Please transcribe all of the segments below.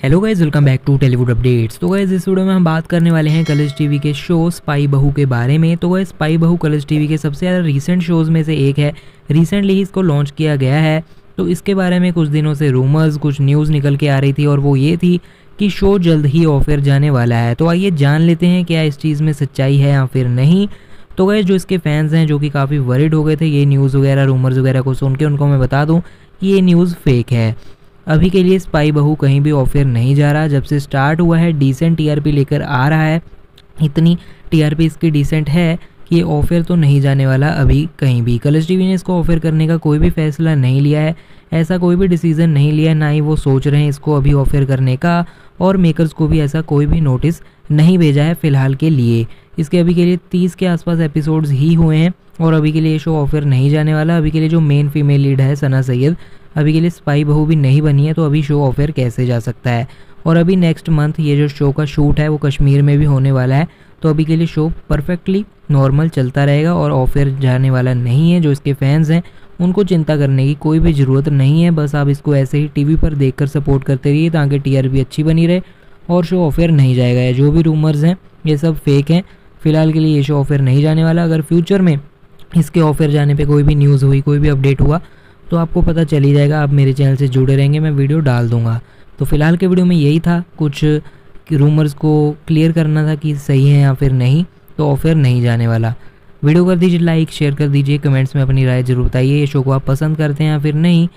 Hello guys welcome back to Tellywood updates तो guys इस video में हम बात करने वाले हैं कलर्स टीवी के शो स्पाई बहू के बारे में। तो guys spy Bahu Colors TV के सबसे ज़्यादा रीसेंट शोज़ में से एक है। रिसेंटली ही इसको लॉन्च किया गया है। तो इसके बारे में कुछ दिनों से रूमर्स कुछ न्यूज़ निकल के आ रही थी और वो ये थी कि शो जल्द ही ऑफ़र जाने वाला है। तो आइए जान लेते हैं क्या इस चीज़ में सच्चाई है या फिर नहीं। तो गए जो इसके फैंस हैं, जो कि काफ़ी वरिड हो गए थे, ये न्यूज़ वगैरह रूमर्स वगैरह को सुन के उनको मैं बता दूँ कि ये न्यूज़ फेक है। अभी के लिए स्पाई बहू कहीं भी ऑफ़र नहीं जा रहा। जब से स्टार्ट हुआ है डिसेंट टीआरपी लेकर आ रहा है। इतनी टीआरपी इसकी डिसेंट है कि ये ऑफ़र तो नहीं जाने वाला अभी कहीं भी। कलर्स टीवी ने इसको ऑफ़र करने का कोई भी फैसला नहीं लिया है। ऐसा कोई भी डिसीज़न नहीं लिया, ना ही वो सोच रहे हैं इसको अभी ऑफ़र करने का। और मेकर्स को भी ऐसा कोई भी नोटिस नहीं भेजा है फ़िलहाल के लिए। इसके अभी के लिए तीस के आसपास एपिसोड्स ही हुए हैं और अभी के लिए शो ऑफ़र नहीं जाने वाला। अभी के लिए जो मेन फीमेल लीड है सना सैयद अभी के लिए स्पाई बहू भी नहीं बनी है तो अभी शो ऑफ़र कैसे जा सकता है? और अभी नेक्स्ट मंथ ये जो शो का शूट है, वो कश्मीर में भी होने वाला है तो अभी के लिए शो परफेक्टली नॉर्मल चलता रहेगा और ऑफ़र जाने वाला नहीं है, जो इसके फैंस हैं, उनको चिंता करने की कोई भी ज़रूरत नहीं है, बस आप इसको ऐसे ही टीवी पर देखकर सपोर्ट करते रहिए, ताकि टीआरपी अच्छी बनी रहे और शो ऑफ़र नहीं जाएगा। जो भी रूमर्स हैं, ये सब फेक हैं। फ़िलहाल के लिए ये शो ऑफ़र नहीं जाने वाला। अगर फ्यूचर में इसके ऑफ़र जाने पे कोई भी न्यूज़ हुई, कोई भी अपडेट हुआ तो आपको पता चल ही जाएगा, आप मेरे चैनल से जुड़े रहेंगे, मैं वीडियो डाल दूँगा। तो फ़िलहाल के वीडियो में यही था, कुछ रूमर्स को क्लियर करना था कि सही है या फिर नहीं तो ऑफ़र नहीं जाने वाला। वीडियो कर दीजिए लाइक शेयर कर दीजिए कमेंट्स में अपनी राय ज़रूर बताइए, ये शो को आप पसंद करते हैं या फिर नहीं।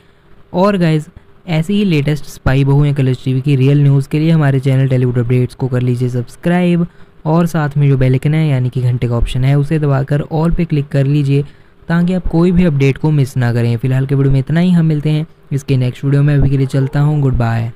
और गाइज़ ऐसी ही लेटेस्ट स्पाई बहू या कलर्स टीवी की रियल न्यूज़ के लिए हमारे चैनल टेलीवुड अपडेट्स को कर लीजिए सब्सक्राइब और साथ में जो बेलिकन है, यानी कि घंटे का ऑप्शन है, उसे दबाकर ऑल पे क्लिक कर लीजिए। ताकि आप कोई भी अपडेट को मिस ना करें। फ़िलहाल के वीडियो में इतना ही। हम मिलते हैं इसके नेक्स्ट वीडियो में। अभी के लिए चलता हूँ। Good bye